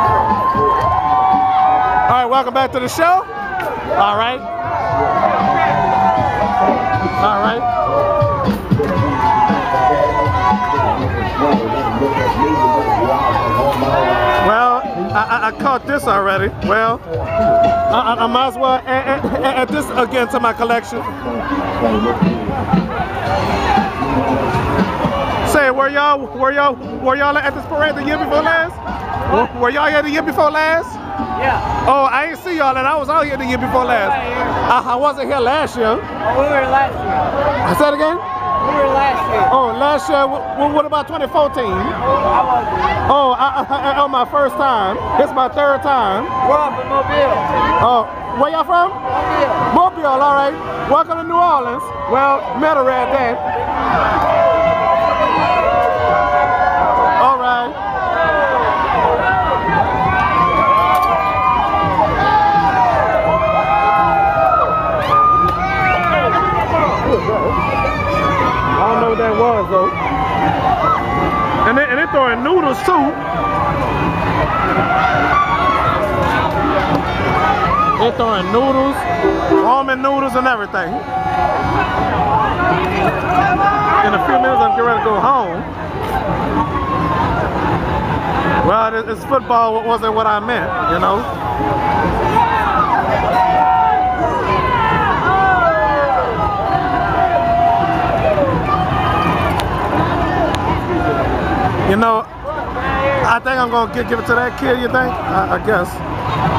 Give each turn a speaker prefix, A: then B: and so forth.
A: All right, welcome back to the show. All right. All right. Well, I, I, I caught this already. Well, I, I, might as well add, add, add this again to my collection. Say, where y'all where y'all where y'all at this parade the year before last? Were- Were y'all here the year before last?
B: Yeah.
A: Oh, I ain't see y'all, and I was out here the year before last. I, I wasn't here last year.
B: Oh, we were last year.
A: I said again.
B: We were last year.
A: Oh, last year. What, what about 2014?
B: I was.
A: Oh, I, I, I, on my first time. This my third time.
B: We're off in Mobile.
A: Oh, where y'all from?
B: Mobile.
A: Mobile, all right. Welcome to New Orleans. Well, met her at that. All right. I don't know what that was though. And they, and they throwing noodles too. They're throwing noodles, ramen noodles, and everything. In a few minutes, I'm getting ready to go home. Well, this, football wasn't what I meant, you know. You know, I think I'm gonna give, give it to that kid. You think? I, I guess.